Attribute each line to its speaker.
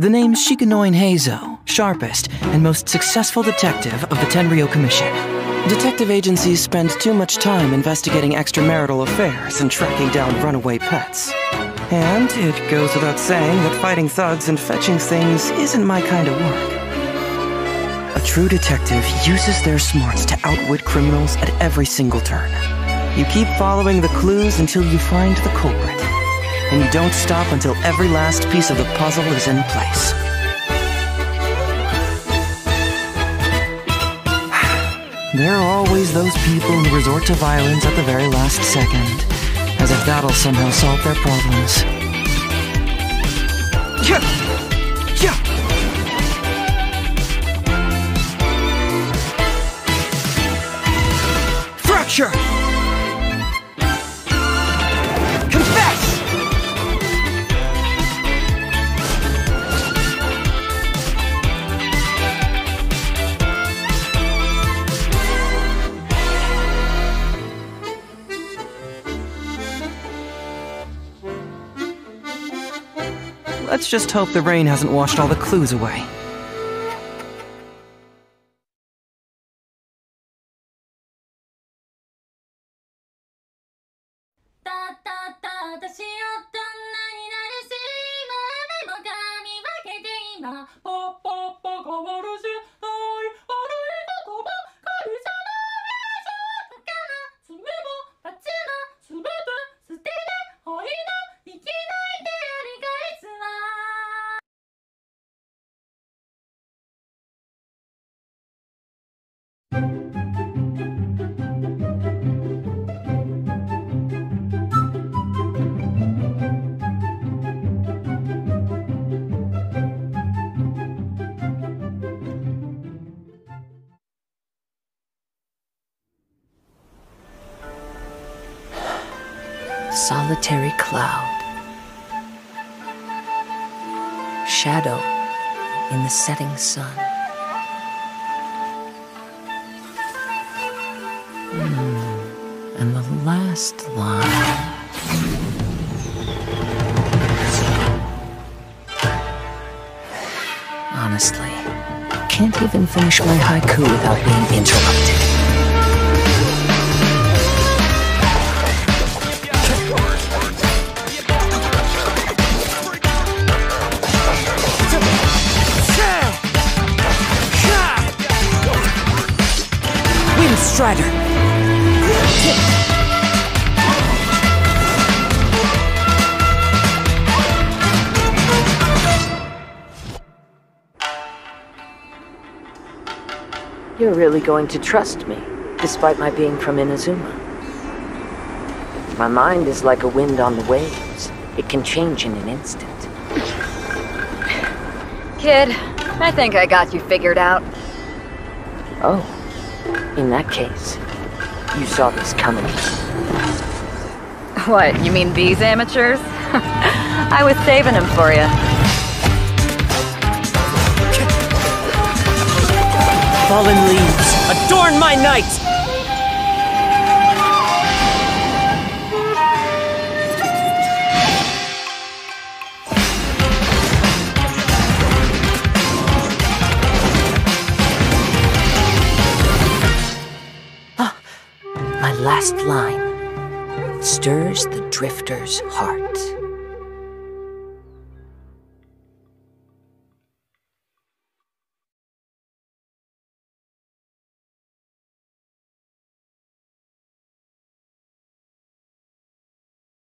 Speaker 1: The name Shikanoin Heizo, sharpest and most successful detective of the Tenryou Commission. Detective agencies spend too much time investigating extramarital affairs and tracking down runaway pets. And it goes without saying that fighting thugs and fetching things isn't my kind of work. A true detective uses their smarts to outwit criminals at every single turn. You keep following the clues until you find the culprit and you don't stop until every last piece of the puzzle is in place. There are always those people who resort to violence at the very last second, as if that'll somehow solve their problems. Yeah! Yeah! Fracture! Let's just hope the rain hasn't washed all the clues away.
Speaker 2: Solitary cloud. Shadow in the setting sun. Hmm. And the last line. Honestly, can't even finish my haiku without being interrupted.
Speaker 1: Strider.
Speaker 2: You're really going to trust me, despite my being from Inazuma. My mind is like a wind on the waves. It can change in an instant.
Speaker 3: Kid, I think I got you figured out.
Speaker 2: Oh. In that case, you saw this coming.
Speaker 3: What, you mean these amateurs? I was saving them for you.
Speaker 1: Fallen leaves, adorn my night!
Speaker 2: Last line stirs the drifter's heart.